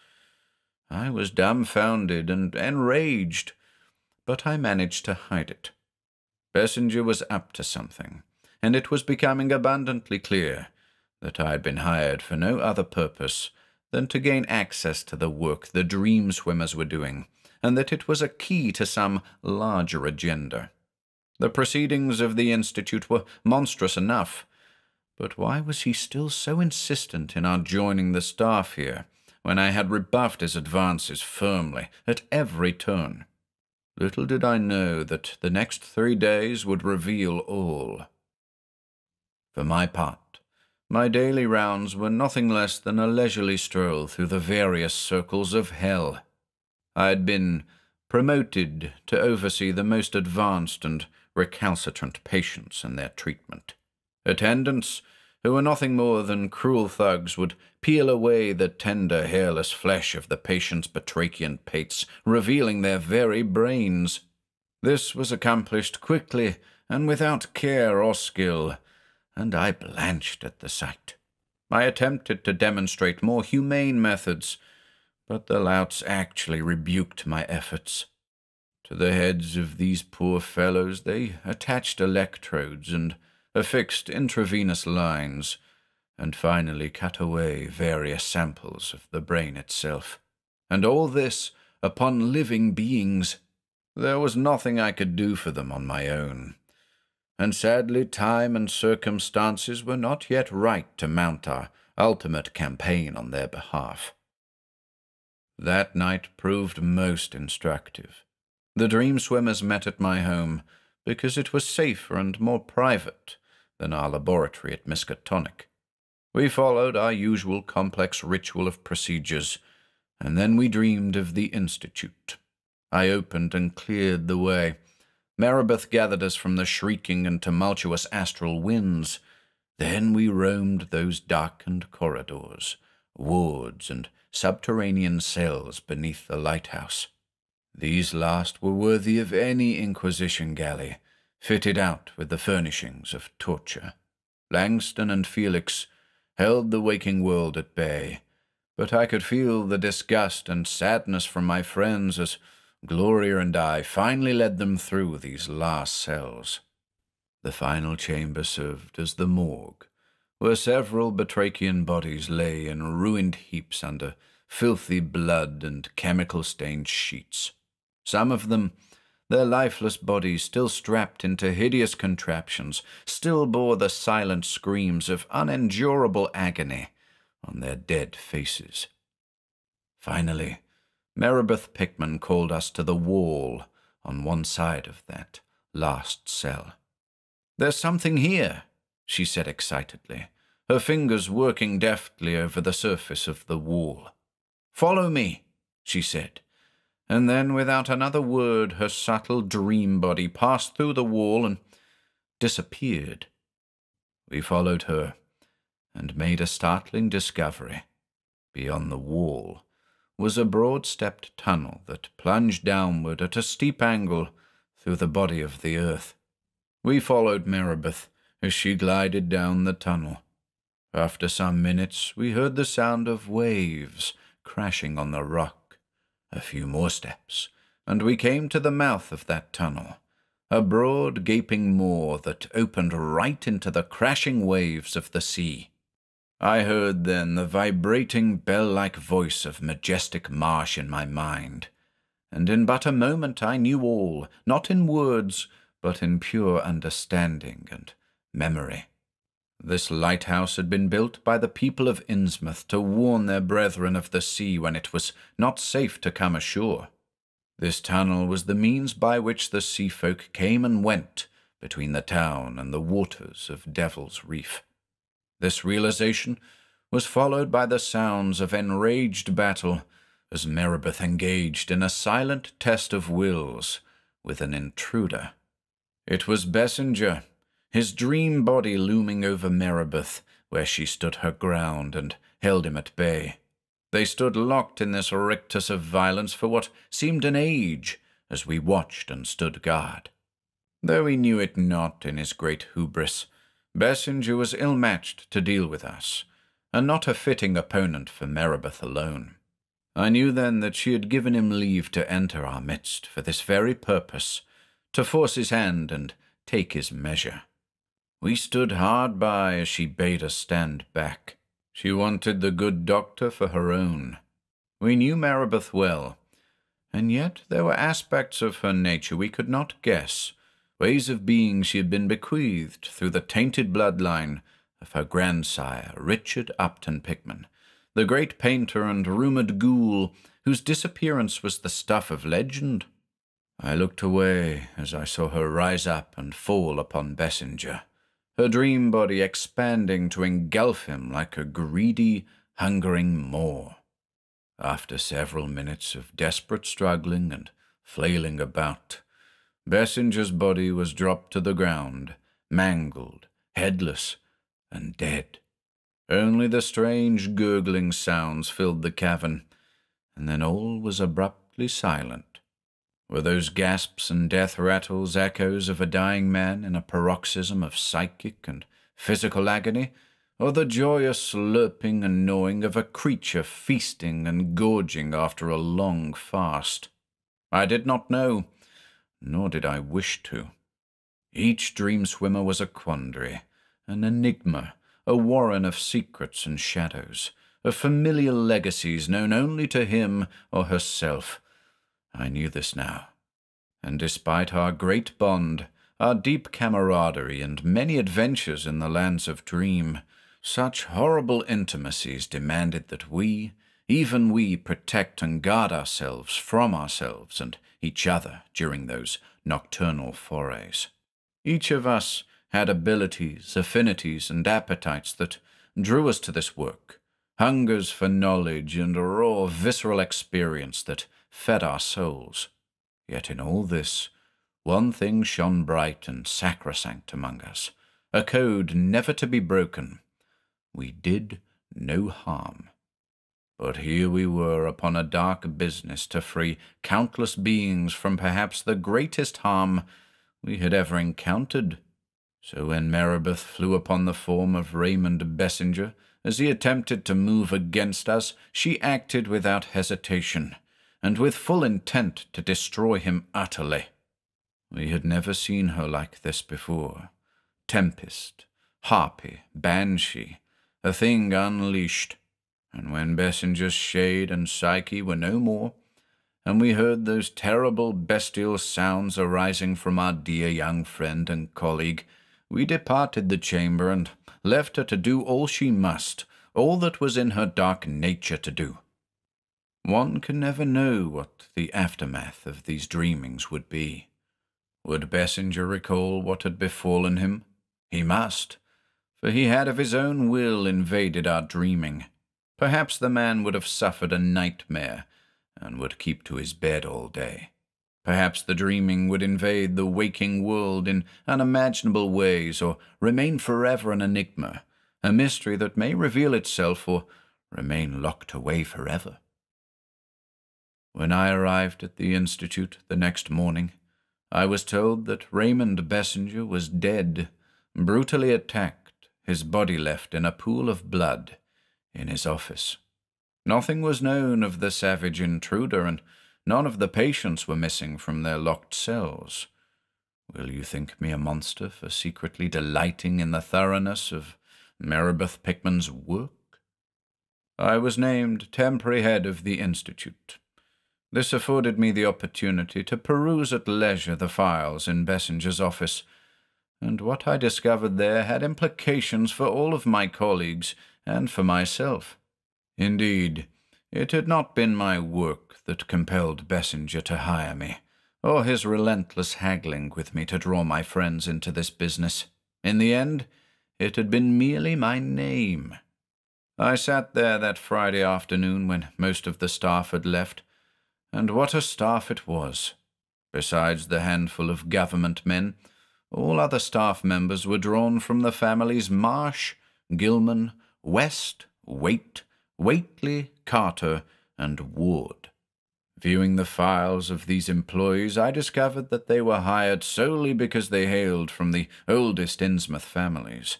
I was dumbfounded and enraged, but I managed to hide it. Bessinger was up to something, and it was becoming abundantly clear that I had been hired for no other purpose than to gain access to the work the dream swimmers were doing, and that it was a key to some larger agenda. The proceedings of the Institute were monstrous enough, but why was he still so insistent in our joining the staff here, when I had rebuffed his advances firmly at every turn? Little did I know that the next three days would reveal all. For my part, my daily rounds were nothing less than a leisurely stroll through the various circles of hell. I had been promoted to oversee the most advanced and recalcitrant patients and their treatment. Attendants, who were nothing more than cruel thugs, would peel away the tender, hairless flesh of the patient's batrachian pates, revealing their very brains. This was accomplished quickly and without care or skill, and I blanched at the sight. I attempted to demonstrate more humane methods, but the louts actually rebuked my efforts. To the heads of these poor fellows they attached electrodes and affixed intravenous lines, and finally cut away various samples of the brain itself. And all this upon living beings. There was nothing I could do for them on my own. And sadly, time and circumstances were not yet right to mount our ultimate campaign on their behalf. That night proved most instructive. The dream swimmers met at my home because it was safer and more private than our laboratory at Miskatonic. We followed our usual complex ritual of procedures, and then we dreamed of the Institute. I opened and cleared the way. Maribeth gathered us from the shrieking and tumultuous astral winds. Then we roamed those darkened corridors, wards, and subterranean cells beneath the lighthouse. These last were worthy of any Inquisition galley, fitted out with the furnishings of torture. Langston and Felix held the waking world at bay, but I could feel the disgust and sadness from my friends as Gloria and I finally led them through these last cells. The final chamber served as the morgue, where several batrachian bodies lay in ruined heaps under filthy blood and chemical stained sheets. Some of them, their lifeless bodies still strapped into hideous contraptions, still bore the silent screams of unendurable agony on their dead faces. Finally, Maribeth Pickman called us to the wall on one side of that last cell. There's something here, she said excitedly, her fingers working deftly over the surface of the wall. Follow me, she said, and then without another word her subtle dream body passed through the wall and disappeared. We followed her and made a startling discovery. Beyond the wall was a broad-stepped tunnel that plunged downward at a steep angle through the body of the earth. We followed Maribeth as she glided down the tunnel. After some minutes, we heard the sound of waves crashing on the rock. A few more steps, and we came to the mouth of that tunnel, a broad, gaping moor that opened right into the crashing waves of the sea. I heard then the vibrating bell-like voice of majestic marsh in my mind, and in but a moment I knew all, not in words, but in pure understanding and memory. This lighthouse had been built by the people of Innsmouth to warn their brethren of the sea when it was not safe to come ashore. This tunnel was the means by which the sea folk came and went between the town and the waters of Devil's Reef. This realization was followed by the sounds of enraged battle as Maribeth engaged in a silent test of wills with an intruder. It was Bessinger his dream body looming over Maribeth, where she stood her ground and held him at bay. They stood locked in this rictus of violence for what seemed an age, as we watched and stood guard. Though he knew it not in his great hubris, Bessinger was ill-matched to deal with us, and not a fitting opponent for Maribeth alone. I knew then that she had given him leave to enter our midst for this very purpose, to force his hand and take his measure. We stood hard by as she bade us stand back. She wanted the good doctor for her own. We knew Maribeth well, and yet there were aspects of her nature we could not guess, ways of being she had been bequeathed through the tainted bloodline of her grandsire, Richard Upton Pickman, the great painter and rumoured ghoul whose disappearance was the stuff of legend. I looked away as I saw her rise up and fall upon Bessinger her dream body expanding to engulf him like a greedy, hungering maw. After several minutes of desperate struggling and flailing about, Bessinger's body was dropped to the ground, mangled, headless, and dead. Only the strange gurgling sounds filled the cavern, and then all was abruptly silent. Were those gasps and death rattles echoes of a dying man in a paroxysm of psychic and physical agony, or the joyous slurping and gnawing of a creature feasting and gorging after a long fast? I did not know, nor did I wish to. Each dream swimmer was a quandary, an enigma, a warren of secrets and shadows, of familial legacies known only to him or herself I knew this now, and despite our great bond, our deep camaraderie, and many adventures in the lands of dream, such horrible intimacies demanded that we, even we, protect and guard ourselves from ourselves and each other during those nocturnal forays. Each of us had abilities, affinities, and appetites that drew us to this work, hungers for knowledge and a raw visceral experience that fed our souls. Yet in all this, one thing shone bright and sacrosanct among us, a code never to be broken. We did no harm. But here we were upon a dark business to free countless beings from perhaps the greatest harm we had ever encountered. So when Maribeth flew upon the form of Raymond Bessinger, as he attempted to move against us, she acted without hesitation, and with full intent to destroy him utterly. We had never seen her like this before. Tempest, harpy, banshee, a thing unleashed. And when Bessinger's shade and Psyche were no more, and we heard those terrible bestial sounds arising from our dear young friend and colleague, we departed the chamber and left her to do all she must, all that was in her dark nature to do. One can never know what the aftermath of these dreamings would be. Would Bessinger recall what had befallen him? He must, for he had of his own will invaded our dreaming. Perhaps the man would have suffered a nightmare and would keep to his bed all day. Perhaps the dreaming would invade the waking world in unimaginable ways, or remain forever an enigma, a mystery that may reveal itself or remain locked away forever. When I arrived at the Institute the next morning, I was told that Raymond Bessinger was dead, brutally attacked, his body left in a pool of blood in his office. Nothing was known of the savage intruder, and None of the patients were missing from their locked cells. Will you think me a monster for secretly delighting in the thoroughness of Maribeth Pickman's work? I was named temporary head of the Institute. This afforded me the opportunity to peruse at leisure the files in Bessinger's office, and what I discovered there had implications for all of my colleagues and for myself. Indeed, it had not been my work that compelled Bessinger to hire me, or his relentless haggling with me to draw my friends into this business. In the end, it had been merely my name. I sat there that Friday afternoon when most of the staff had left, and what a staff it was. Besides the handful of government men, all other staff members were drawn from the families Marsh, Gilman, West, Waite, Whateley, Carter, and Ward. Viewing the files of these employees, I discovered that they were hired solely because they hailed from the oldest Innsmouth families.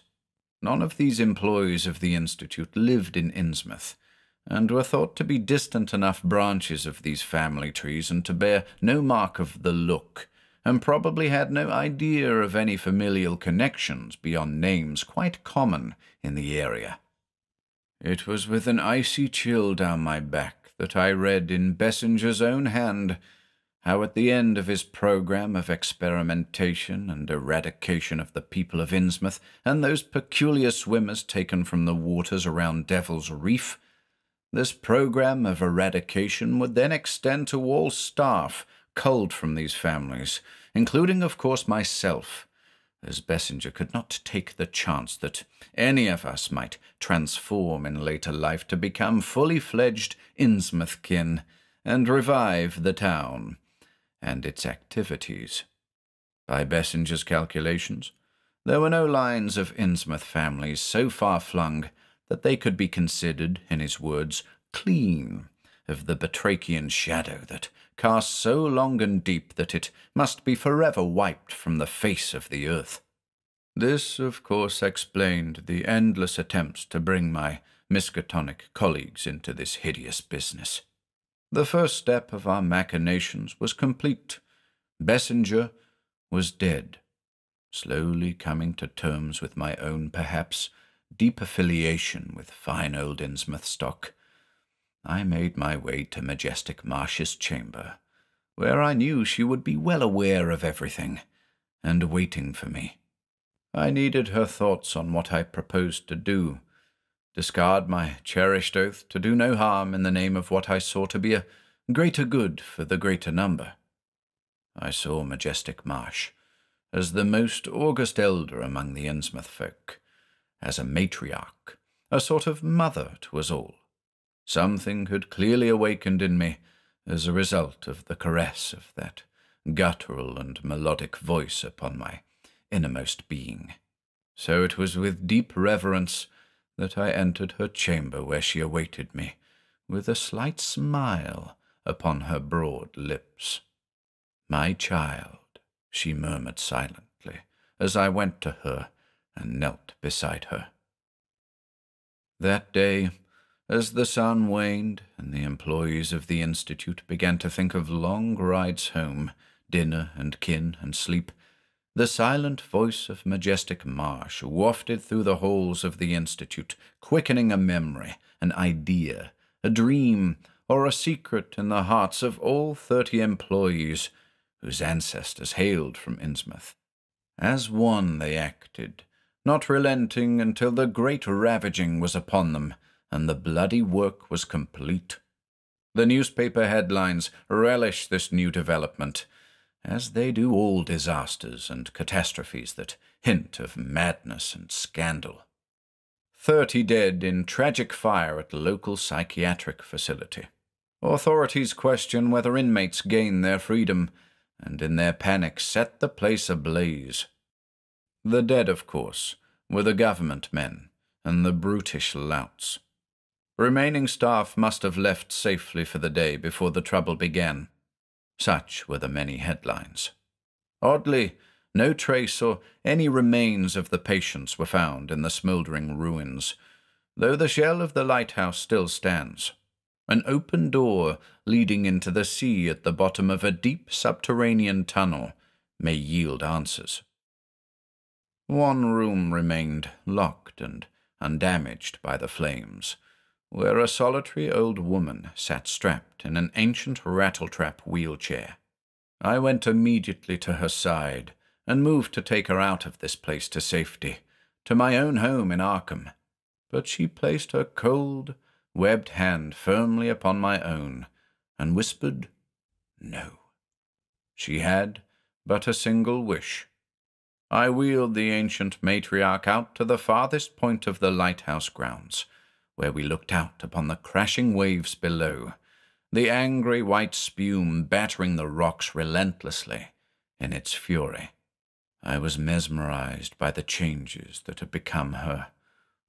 None of these employees of the Institute lived in Innsmouth, and were thought to be distant enough branches of these family trees and to bear no mark of the look, and probably had no idea of any familial connections beyond names quite common in the area. It was with an icy chill down my back that I read in Bessinger's own hand how at the end of his program of experimentation and eradication of the people of Innsmouth and those peculiar swimmers taken from the waters around Devil's Reef, this program of eradication would then extend to all staff culled from these families, including, of course, myself, as Bessinger could not take the chance that any of us might transform in later life to become fully fledged Innsmouthkin and revive the town and its activities. By Bessinger's calculations, there were no lines of Innsmouth families so far flung that they could be considered, in his words, clean of the batrachian shadow that cast so long and deep that it must be forever wiped from the face of the earth. This, of course, explained the endless attempts to bring my Miskatonic colleagues into this hideous business. The first step of our machinations was complete. Bessinger was dead, slowly coming to terms with my own, perhaps, deep affiliation with fine old Innsmouth stock. I made my way to Majestic Marsh's chamber, where I knew she would be well aware of everything and waiting for me. I needed her thoughts on what I proposed to do, discard my cherished oath to do no harm in the name of what I saw to be a greater good for the greater number. I saw Majestic Marsh as the most august elder among the Innsmouth folk, as a matriarch, a sort of mother to us all. Something had clearly awakened in me as a result of the caress of that guttural and melodic voice upon my innermost being. So it was with deep reverence that I entered her chamber where she awaited me, with a slight smile upon her broad lips. My child, she murmured silently as I went to her and knelt beside her. That day, as the sun waned and the employees of the Institute began to think of long rides home, dinner and kin and sleep, the silent voice of majestic Marsh wafted through the halls of the Institute, quickening a memory, an idea, a dream, or a secret in the hearts of all thirty employees whose ancestors hailed from Innsmouth. As one they acted, not relenting until the great ravaging was upon them, and the bloody work was complete. The newspaper headlines relish this new development, as they do all disasters and catastrophes that hint of madness and scandal. Thirty dead in tragic fire at local psychiatric facility. Authorities question whether inmates gain their freedom, and in their panic set the place ablaze. The dead, of course, were the government men and the brutish louts. Remaining staff must have left safely for the day before the trouble began. Such were the many headlines. Oddly, no trace or any remains of the patients were found in the smouldering ruins, though the shell of the lighthouse still stands. An open door leading into the sea at the bottom of a deep subterranean tunnel may yield answers. One room remained locked and undamaged by the flames, where a solitary old woman sat strapped in an ancient rattletrap wheelchair. I went immediately to her side and moved to take her out of this place to safety, to my own home in Arkham. But she placed her cold, webbed hand firmly upon my own and whispered, No. She had but a single wish I wheeled the ancient matriarch out to the farthest point of the lighthouse grounds, where we looked out upon the crashing waves below, the angry white spume battering the rocks relentlessly in its fury. I was mesmerized by the changes that had become her.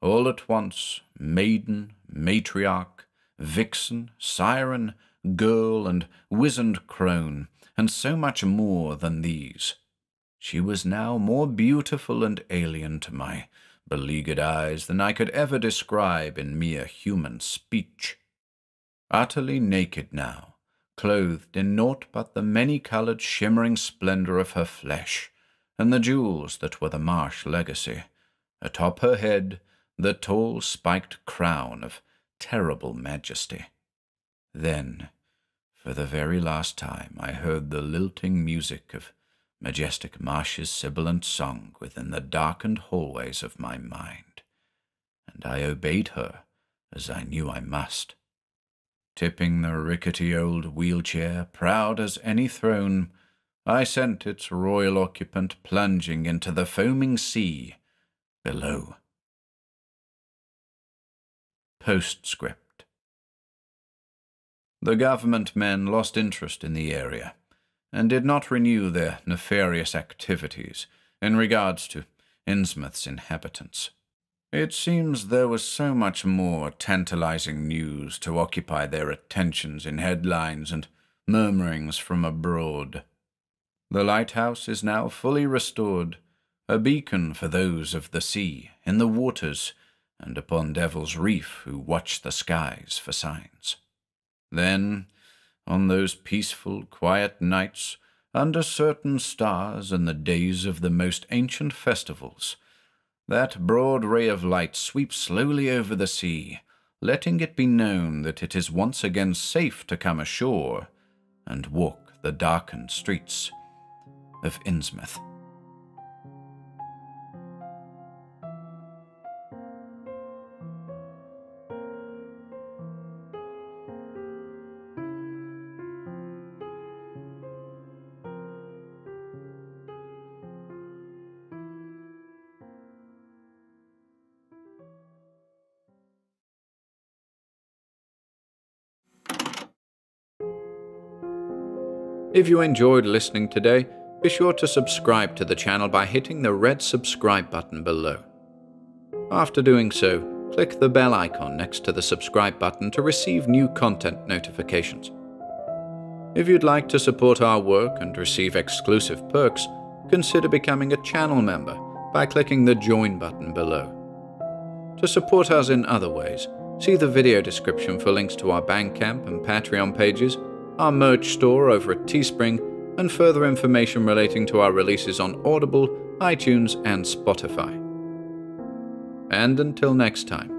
All at once, maiden, matriarch, vixen, siren, girl, and wizened crone, and so much more than these. She was now more beautiful and alien to my beleaguered eyes than I could ever describe in mere human speech. Utterly naked now, clothed in naught but the many-coloured shimmering splendour of her flesh, and the jewels that were the Marsh legacy. Atop her head, the tall spiked crown of terrible majesty. Then, for the very last time, I heard the lilting music of majestic Marsh's sibilant song within the darkened hallways of my mind, and I obeyed her as I knew I must. Tipping the rickety old wheelchair, proud as any throne, I sent its royal occupant plunging into the foaming sea below. Postscript The government men lost interest in the area and did not renew their nefarious activities in regards to Innsmouth's inhabitants. It seems there was so much more tantalizing news to occupy their attentions in headlines and murmurings from abroad. The lighthouse is now fully restored, a beacon for those of the sea, in the waters, and upon Devil's Reef who watch the skies for signs. Then, on those peaceful, quiet nights, under certain stars and the days of the most ancient festivals, that broad ray of light sweeps slowly over the sea, letting it be known that it is once again safe to come ashore and walk the darkened streets of Innsmouth. If you enjoyed listening today, be sure to subscribe to the channel by hitting the red subscribe button below. After doing so, click the bell icon next to the subscribe button to receive new content notifications. If you'd like to support our work and receive exclusive perks, consider becoming a channel member by clicking the join button below. To support us in other ways, see the video description for links to our Bandcamp and Patreon pages our merch store over at Teespring, and further information relating to our releases on Audible, iTunes, and Spotify. And until next time.